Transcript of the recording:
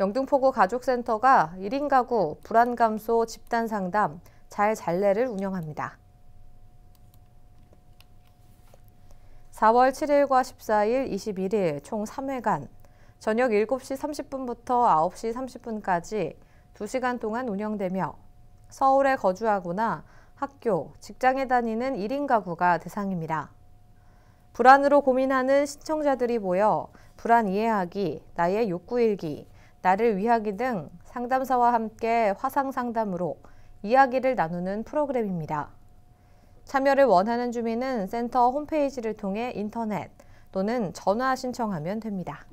영등포구 가족센터가 1인 가구 불안 감소 집단 상담 잘 잘래를 운영합니다. 4월 7일과 14일, 21일 총 3회간 저녁 7시 30분부터 9시 30분까지 2시간 동안 운영되며 서울에 거주하거나 학교, 직장에 다니는 1인 가구가 대상입니다. 불안으로 고민하는 신청자들이 모여 불안 이해하기, 나의 욕구 일기, 나를 위하기 등 상담사와 함께 화상 상담으로 이야기를 나누는 프로그램입니다. 참여를 원하는 주민은 센터 홈페이지를 통해 인터넷 또는 전화 신청하면 됩니다.